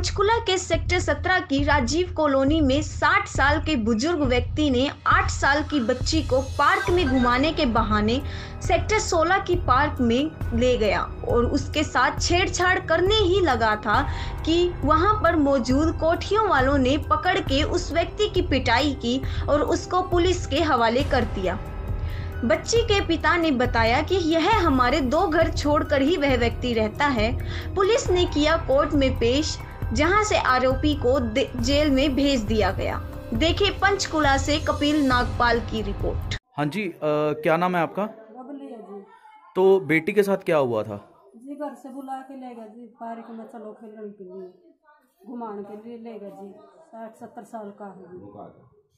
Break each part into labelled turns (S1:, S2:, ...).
S1: पंचकुला के सेक्टर 17 की राजीव कॉलोनी में 60 साल के बुज़ुर्ग व्यक्ति ने 8 साल की बच्ची को पार्क में घुमाने के बहाने सेक्टर 16 की पार्क में ले गया और उसके साथ छेड़छाड़ करने ही लगा था कि वहाँ पर मौजूद कोठियों वालों ने पकड़ के उस व्यक्ति की पिटाई की और उसको पुलिस के हवाले कर दिया। बच्ची के पिता ने बताया कि यह हमारे दो घर छोड़कर ही वह व्यक्ति रहता है। पुलिस ने किया कोर्ट में पेश जहाँ से आरोपी को जेल में भेज दिया गया। देखे पंचकुला से कपिल नागपाल की रिपोर्ट।
S2: हाँ जी अ, क्या नाम है आपका?
S3: जी
S2: तो बेटी के साथ क्या हुआ था?
S3: जी घर से बुला के ले गए जी पार्क में चलो खेलने के लिए घुमाने के लिए ले गए जी साठ सत्तर साल का है।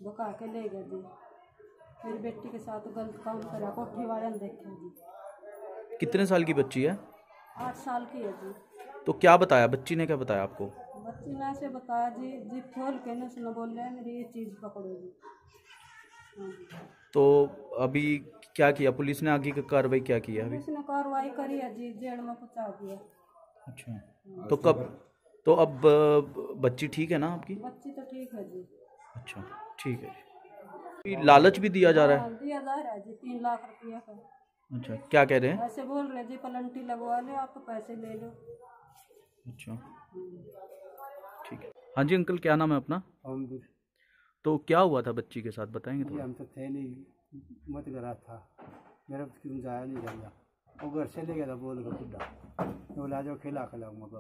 S3: भगा के ले गए जी। मेरी बेटी के साथ गलत काम करा कोठी वाले ने देखे जी।
S2: कितने साल की बच्ची है?
S3: आठ साल की है जी।
S2: तो क्या बताया? बच्ची ने क्या बताया आपको?
S3: बच्ची ने ऐसे बताया जी जी खोल के ने उसने बोले मेरी ये चीज़ पकड़ो जी।
S2: तो अभी क्या किया? पुलिस ने आगे की कार्रवाई क्या किया अभी?
S3: उसने कार्रवाई करी है जी जेल में पहुँचा दिया।
S2: अच्छा। तो कब? तो अब बच्ची ठीक है ना आपकी?
S3: बच्ची तो ठीक है जी।
S2: अच्छा ठीक है ये लालच भी दिया जा रहा है?
S3: हाँ, दिया जा रहा है जी तीन लाख रुपया का।
S2: अच्छा क्या कह रहे हैं?
S3: ऐसे बोल रहे जी पलंटी लगवा लो आप पैसे ले लो।
S2: अच्छा। ठीक है। हाँ जी अंकल क्या नाम है अपना? तो क्या हुआ था बच्ची के साथ बताएँगे थोड़ा?
S4: हम तो थे नहीं मत करा था। मेरा तो क्यों जाया नहीं जाएगा? वो घर से ले गया था बोल का बुढ़ा बोला आ जाओ खेला खिलाऊँगा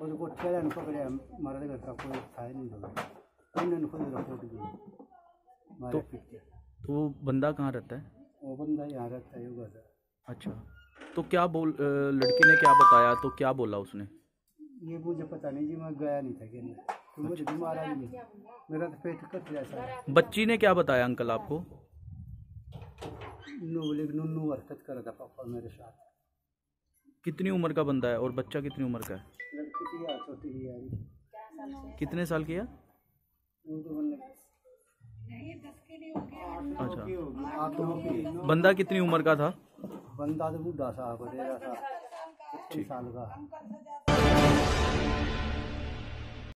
S4: और को। ठेला ने पकड़े हमारे घर का कोई था ही नहीं लोग उन्होंने खुद रिपोर्ट दी पीट
S2: तो वो बंदा कहाँ रहता है?
S4: वो बंदा यहाँ रहता है योगा
S2: अच्छा। तो क्या बोल लड़की ने क्या बताया? तो क्या बोला उसने?
S4: ये मुझे पता नहीं जी मैं गया नहीं था तो मुझे ही। नहीं मेरा तो पेट कट जैसा है
S2: बच्ची ने क्या बताया अंकल आपको?
S4: नू नुन्नू हरकत कर रहा था पापा मेरे साथ।
S2: कितनी उम्र का बंदा है और बच्चा कितनी उम्र का है?
S4: लड़की थी यार छोटी ही यार।
S2: कितने साल की है?
S4: तो
S2: अच्छा।
S4: तो की।
S2: बंदा कितनी उम्र का था?
S4: बंदा तो बुढ़ा सा बड़ेरा सा साल का